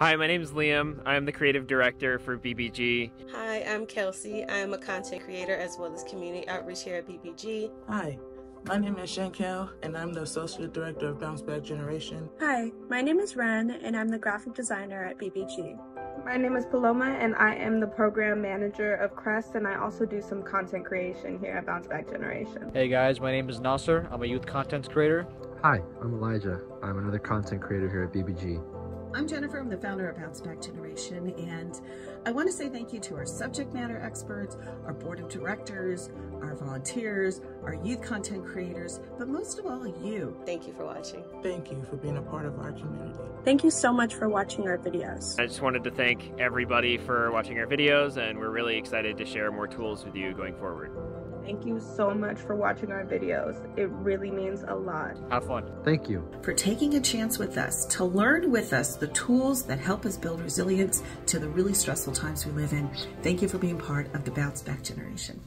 Hi, my name is Liam. I'm the creative director for BBG. Hi, I'm Kelsey. I'm a content creator as well as community outreach here at BBG. Hi, my name is Shankel, and I'm the Associate Director of Bounce Back Generation. Hi, my name is Ren, and I'm the graphic designer at BBG. My name is Paloma, and I am the program manager of Crest, and I also do some content creation here at Bounce Back Generation. Hey guys, my name is Nasser. I'm a youth content creator. Hi, I'm Elijah. I'm another content creator here at BBG. I'm Jennifer, I'm the founder of Bounce Back Generation, and I want to say thank you to our subject matter experts, our board of directors, our volunteers, our youth content creators, but most of all, you. Thank you for watching. Thank you for being a part of our community. Thank you so much for watching our videos. I just wanted to thank everybody for watching our videos, and we're really excited to share more tools with you going forward. Thank you so much for watching our videos. It really means a lot. Have fun. Thank you. For taking a chance with us to learn with us the tools that help us build resilience to the really stressful times we live in. Thank you for being part of the Bounce Back Generation.